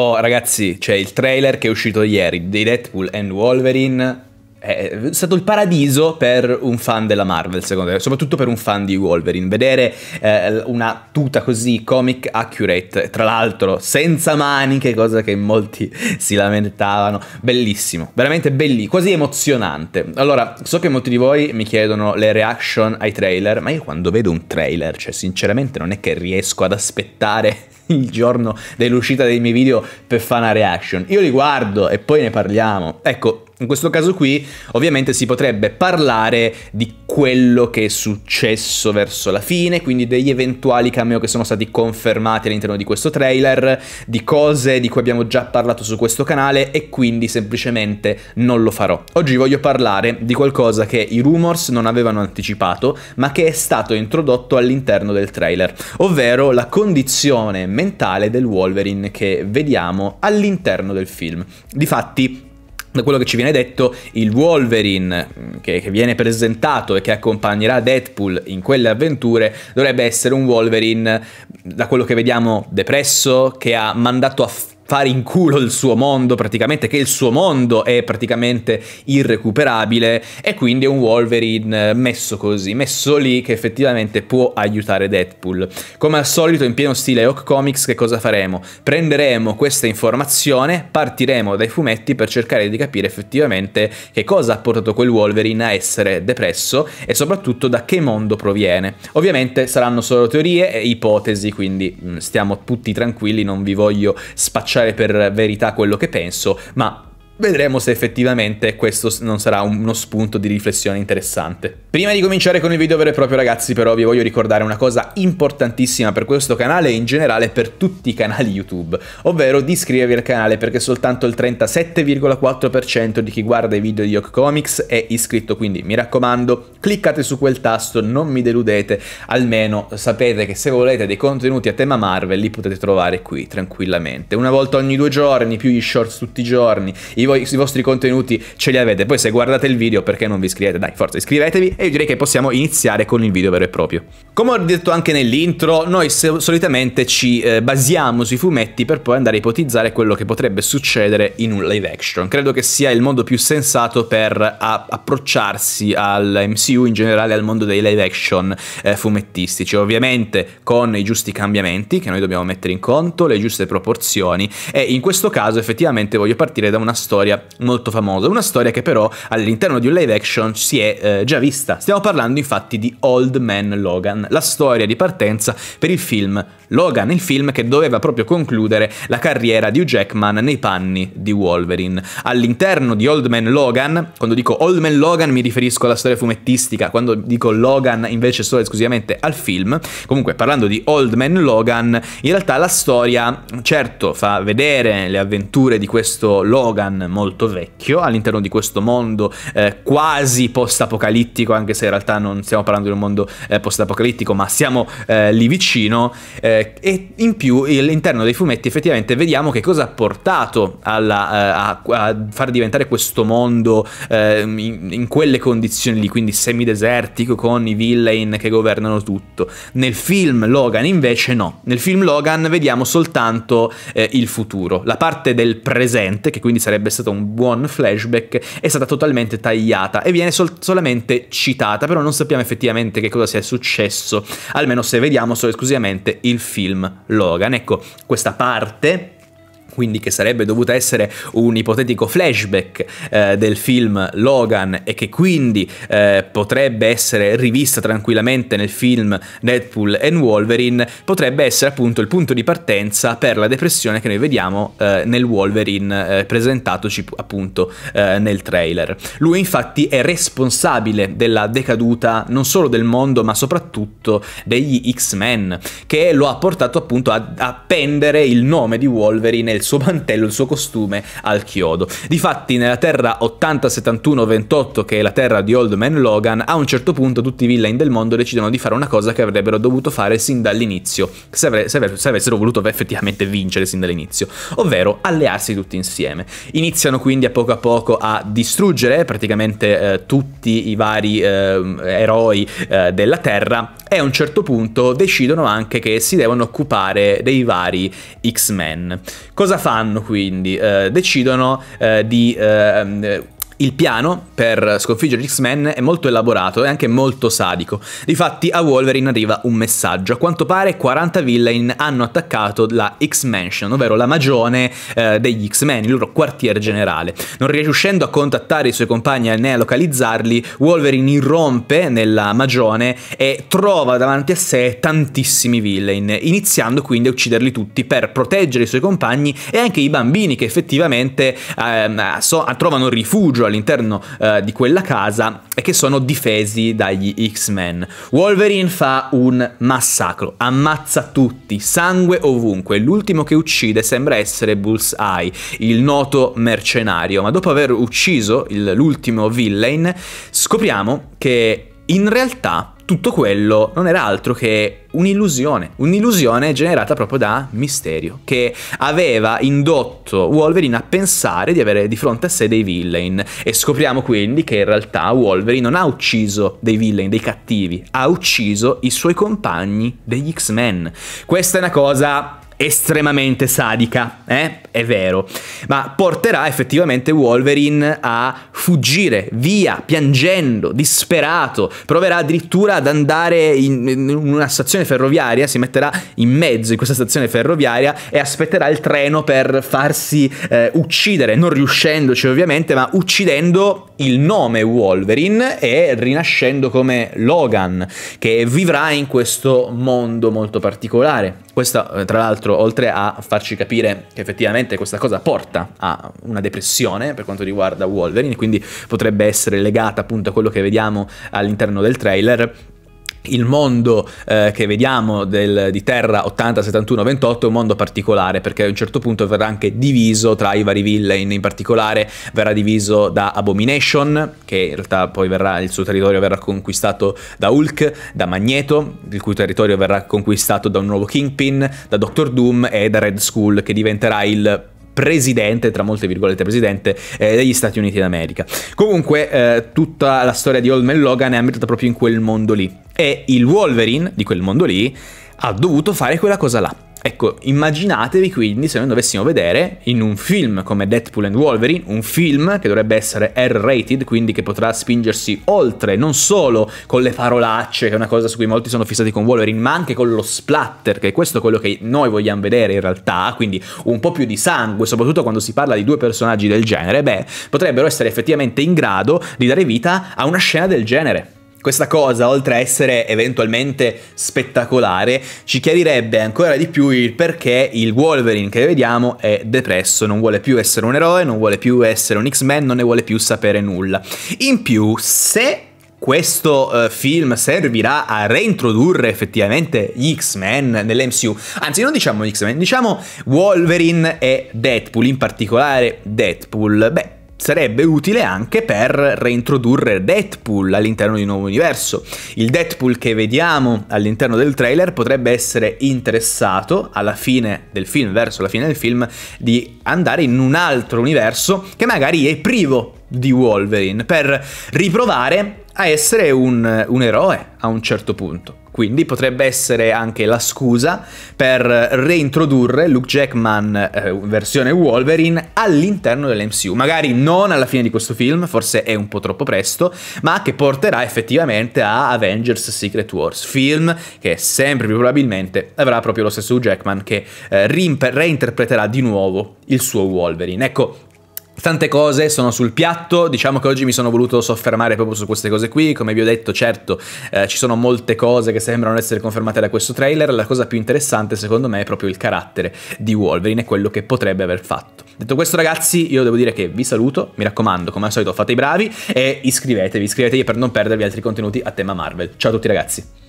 Oh ragazzi, c'è il trailer che è uscito ieri di Deadpool and Wolverine. È stato il paradiso per un fan della Marvel, secondo me, soprattutto per un fan di Wolverine. Vedere eh, una tuta così comic accurate, tra l'altro senza maniche, cosa che molti si lamentavano. Bellissimo, veramente bellissimo, quasi emozionante. Allora, so che molti di voi mi chiedono le reaction ai trailer, ma io quando vedo un trailer, cioè sinceramente non è che riesco ad aspettare il giorno dell'uscita dei miei video per fare una reaction. Io li guardo e poi ne parliamo. Ecco, in questo caso qui ovviamente si potrebbe parlare di quello che è successo verso la fine, quindi degli eventuali cameo che sono stati confermati all'interno di questo trailer, di cose di cui abbiamo già parlato su questo canale e quindi semplicemente non lo farò. Oggi voglio parlare di qualcosa che i rumors non avevano anticipato, ma che è stato introdotto all'interno del trailer, ovvero la condizione mentale del Wolverine che vediamo all'interno del film. Difatti, da quello che ci viene detto, il Wolverine mm, che, che, viene presentato e che accompagnerà Deadpool in quelle avventure dovrebbe essere un Wolverine, da quello che vediamo, depresso, che ha mandato a fare in culo il suo mondo praticamente, che il suo mondo è praticamente irrecuperabile e quindi è un Wolverine messo così, messo lì che effettivamente può aiutare Deadpool. Come al solito in pieno stile Hawk Comics che cosa faremo? Prenderemo questa informazione, partiremo dai fumetti per cercare di capire effettivamente che cosa ha portato quel Wolverine a essere depresso e soprattutto da che mondo proviene. Ovviamente saranno solo teorie e ipotesi, quindi mm, stiamo tutti tranquilli, non vi voglio spacciare lasciare per verità quello che penso, ma Vedremo se effettivamente questo non sarà uno spunto di riflessione interessante. Prima di cominciare con il video vero e proprio ragazzi però vi voglio ricordare una cosa importantissima per questo canale e in generale per tutti i canali YouTube, ovvero di iscrivervi al canale perché soltanto il 37,4% di chi guarda i video di Hawk Comics è iscritto, quindi mi raccomando cliccate su quel tasto, non mi deludete, almeno sapete che se volete dei contenuti a tema Marvel li potete trovare qui tranquillamente. Una volta ogni due giorni, più gli shorts tutti i giorni, i voi, i vostri contenuti ce li avete. Poi se guardate il video perché non vi iscrivete? Dai, forza iscrivetevi e io direi che possiamo iniziare con il video vero e proprio. Come ho detto anche nell'intro, noi solitamente ci eh, basiamo sui fumetti per poi andare a ipotizzare quello che potrebbe succedere in un live action. Credo che sia il modo più sensato per approcciarsi al MCU in generale al mondo dei live action eh, fumettistici, ovviamente con i giusti cambiamenti che noi dobbiamo mettere in conto, le giuste proporzioni e in questo caso effettivamente voglio partire da una storia storia molto famosa, una storia che però all'interno di un live action si è eh, già vista. Stiamo parlando infatti di Old Man Logan, la storia di partenza per il film Logan, il film che doveva proprio concludere la carriera di Hugh Jackman nei panni di Wolverine. All'interno di Old Man Logan, quando dico Old Man Logan mi riferisco alla storia fumettistica, quando dico Logan invece solo esclusivamente al film. Comunque parlando di Old Man Logan, in realtà la storia certo fa vedere le avventure di questo Logan molto vecchio all'interno di questo mondo eh, quasi post-apocalittico, anche se in realtà non stiamo parlando di un mondo eh, post-apocalittico, ma siamo eh, lì vicino. Eh, e in più all'interno dei fumetti effettivamente vediamo che cosa ha portato alla, uh, a, a, far diventare questo mondo uh, in, in, quelle condizioni lì, quindi semidesertico con i villain che governano tutto. Nel film Logan invece no, nel film Logan vediamo soltanto uh, il futuro, la parte del presente che quindi sarebbe stato un buon flashback è stata totalmente tagliata e viene sol solamente citata, però non sappiamo effettivamente che cosa sia successo, almeno se vediamo solo esclusivamente il film Logan. Ecco, questa parte quindi che sarebbe dovuta essere un ipotetico flashback eh, del film Logan e che quindi eh, potrebbe essere rivista tranquillamente nel film Deadpool and Wolverine, potrebbe essere appunto il punto di partenza per la depressione che noi vediamo eh, nel Wolverine eh, presentatoci appunto eh, nel trailer. Lui infatti è responsabile della decaduta non solo del mondo ma soprattutto degli X-Men che lo ha portato appunto a, a pendere il nome di Wolverine il suo mantello, il suo costume al chiodo. Difatti nella terra 807128, che è la terra di Old Man Logan, a un certo punto tutti i villain del mondo decidono di fare una cosa che avrebbero dovuto fare sin dall'inizio, se, avre se, avre se avessero voluto effettivamente vincere sin dall'inizio, ovvero allearsi tutti insieme. Iniziano quindi a poco a poco a distruggere praticamente eh, tutti i vari eh, eroi eh, della terra e a un certo punto decidono anche che si devono occupare dei vari X-Men. Cosa fanno quindi? Eh, decidono eh, di eh, il piano per sconfiggere gli X-Men è molto elaborato e anche molto sadico. Difatti a Wolverine arriva un messaggio. A quanto pare 40 villain hanno attaccato la X-Mansion, ovvero la magione eh, degli X-Men, il loro quartier generale. Non riuscendo a contattare i suoi compagni né a localizzarli, Wolverine irrompe nella magione e trova davanti a sé tantissimi villain, iniziando quindi a ucciderli tutti per proteggere i suoi compagni e anche i bambini che effettivamente eh, so, trovano rifugio all'interno eh, di quella casa e che sono difesi dagli X-Men. Wolverine fa un massacro, ammazza tutti, sangue ovunque. L'ultimo che uccide sembra essere Bullseye, il noto mercenario, ma dopo aver ucciso l'ultimo villain scopriamo che in realtà tutto quello non era altro che un'illusione, un'illusione generata proprio da Misterio, che aveva indotto Wolverine a pensare di avere di fronte a sé dei villain e scopriamo quindi che in realtà Wolverine non ha ucciso dei villain, dei cattivi, ha ucciso i suoi compagni degli X-Men. Questa è una cosa estremamente sadica, eh? È vero, ma porterà effettivamente Wolverine a fuggire via, piangendo, disperato, proverà addirittura ad andare in, in una stazione ferroviaria, si metterà in mezzo in questa stazione ferroviaria e aspetterà il treno per farsi eh, uccidere, non riuscendoci ovviamente, ma uccidendo il nome Wolverine e rinascendo come Logan, che vivrà in questo mondo molto particolare. Questo, eh, tra l'altro, oltre a farci capire che effettivamente questa cosa porta a una depressione per quanto riguarda Wolverine, quindi potrebbe essere legata appunto a quello che vediamo all'interno del trailer, il mondo eh, che vediamo del, di Terra 80, 71, 28 è un mondo particolare perché a un certo punto verrà anche diviso tra i vari villain, in particolare verrà diviso da Abomination, che in realtà poi verrà, il suo territorio verrà conquistato da Hulk, da Magneto, il cui territorio verrà conquistato da un nuovo Kingpin, da Doctor Doom e da Red Skull che diventerà il presidente, tra molte virgolette presidente, eh, degli Stati Uniti d'America. Comunque eh, tutta la storia di Old Man Logan è ambientata proprio in quel mondo lì e il Wolverine di quel mondo lì ha dovuto fare quella cosa là. Ecco, immaginatevi quindi se noi dovessimo vedere in un film come Deadpool and Wolverine, un film che dovrebbe essere R-rated, quindi che potrà spingersi oltre, non solo con le parolacce, che è una cosa su cui molti sono fissati con Wolverine, ma anche con lo splatter, che è questo quello che noi vogliamo vedere in realtà, quindi un po' più di sangue, soprattutto quando si parla di due personaggi del genere, beh, potrebbero essere effettivamente in grado di dare vita a una scena del genere. Questa cosa, oltre a essere eventualmente spettacolare, ci chiarirebbe ancora di più il perché il Wolverine che vediamo è depresso, non vuole più essere un eroe, non vuole più essere un X-Men, non ne vuole più sapere nulla. In più, se questo uh, film servirà a reintrodurre effettivamente gli X-Men nell'MCU. Anzi, non diciamo X-Men, diciamo Wolverine e Deadpool, in particolare Deadpool. Beh, sarebbe utile anche per reintrodurre Deadpool all'interno di un nuovo universo. Il Deadpool che vediamo all'interno del trailer potrebbe essere interessato alla fine del film, verso la fine del film, di andare in un altro universo che magari è privo di Wolverine per riprovare a essere un, un eroe a un certo punto. Quindi potrebbe essere anche la scusa per reintrodurre Luke Jackman eh, versione Wolverine all'interno dell'MCU. Magari non alla fine di questo film, forse è un po' troppo presto, ma che porterà effettivamente a Avengers Secret Wars, film che sempre più probabilmente avrà proprio lo stesso Jackman che eh, reinterpreterà di nuovo il suo Wolverine. Ecco, Tante cose sono sul piatto, diciamo che oggi mi sono voluto soffermare proprio su queste cose qui, come vi ho detto certo eh, ci sono molte cose che sembrano essere confermate da questo trailer, la cosa più interessante secondo me è proprio il carattere di Wolverine e quello che potrebbe aver fatto. Detto questo ragazzi io devo dire che vi saluto, mi raccomando come al solito fate i bravi e iscrivetevi, iscrivetevi per non perdervi altri contenuti a tema Marvel. Ciao a tutti ragazzi!